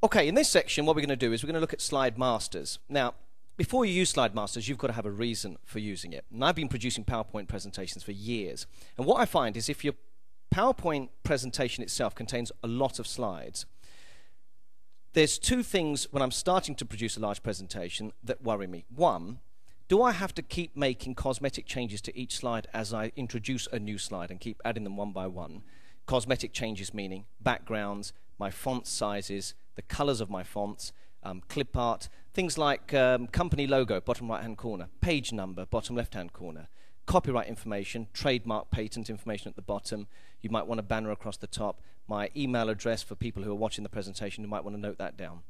Okay, in this section, what we're going to do is we're going to look at slide masters. Now, before you use slide masters, you've got to have a reason for using it. And I've been producing PowerPoint presentations for years. And what I find is if your PowerPoint presentation itself contains a lot of slides, there's two things when I'm starting to produce a large presentation that worry me. One, do I have to keep making cosmetic changes to each slide as I introduce a new slide and keep adding them one by one? Cosmetic changes meaning backgrounds, my font sizes, the colors of my fonts, um, clip art, things like um, company logo, bottom right hand corner, page number, bottom left hand corner, copyright information, trademark patent information at the bottom. You might want a banner across the top. My email address for people who are watching the presentation, you might want to note that down.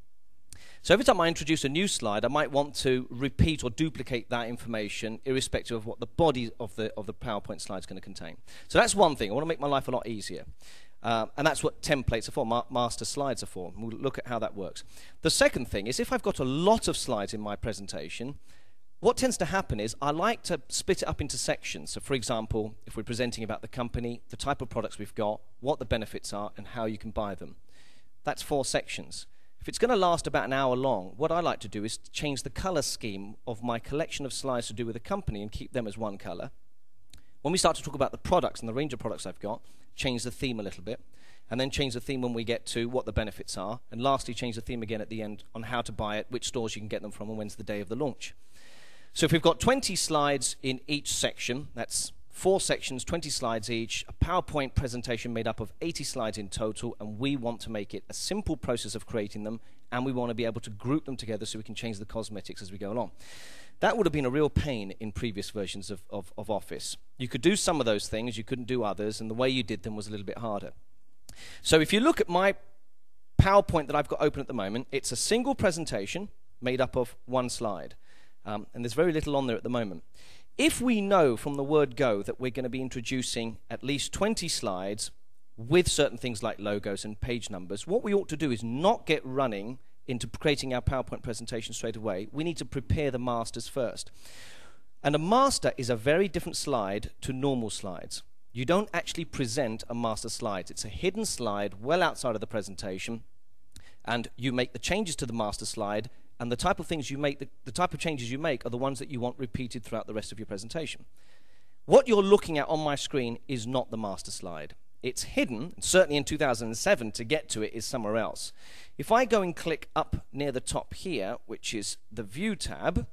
So every time I introduce a new slide, I might want to repeat or duplicate that information, irrespective of what the body of the, of the PowerPoint slide is going to contain. So that's one thing. I want to make my life a lot easier. Uh, and that's what templates are for, ma master slides are for. We'll look at how that works. The second thing is if I've got a lot of slides in my presentation, what tends to happen is I like to split it up into sections. So for example, if we're presenting about the company, the type of products we've got, what the benefits are, and how you can buy them. That's four sections. If it's going to last about an hour long, what I like to do is change the color scheme of my collection of slides to do with the company and keep them as one color. When we start to talk about the products and the range of products I've got, change the theme a little bit, and then change the theme when we get to what the benefits are, and lastly, change the theme again at the end on how to buy it, which stores you can get them from, and when's the day of the launch. So if we've got 20 slides in each section, that's four sections, 20 slides each, a PowerPoint presentation made up of 80 slides in total, and we want to make it a simple process of creating them, and we want to be able to group them together so we can change the cosmetics as we go along. That would have been a real pain in previous versions of, of, of Office. You could do some of those things, you couldn't do others, and the way you did them was a little bit harder. So if you look at my PowerPoint that I've got open at the moment, it's a single presentation made up of one slide. Um, and there's very little on there at the moment. If we know from the word go that we're going to be introducing at least 20 slides with certain things like logos and page numbers, what we ought to do is not get running into creating our PowerPoint presentation straight away, we need to prepare the masters first. And a master is a very different slide to normal slides. You don't actually present a master slide. It's a hidden slide well outside of the presentation, and you make the changes to the master slide, and the type of things you make, the, the type of changes you make are the ones that you want repeated throughout the rest of your presentation. What you're looking at on my screen is not the master slide. It's hidden, certainly in 2007 to get to it is somewhere else. If I go and click up near the top here, which is the View tab,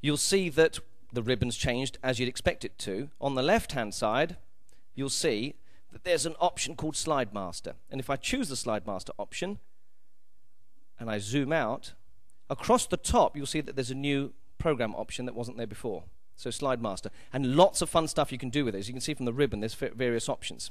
you'll see that the ribbon's changed as you'd expect it to. On the left-hand side, you'll see that there's an option called Slide Master. And if I choose the Slide Master option, and I zoom out, across the top you'll see that there's a new program option that wasn't there before. So Slide Master. And lots of fun stuff you can do with it. As you can see from the ribbon, there's various options.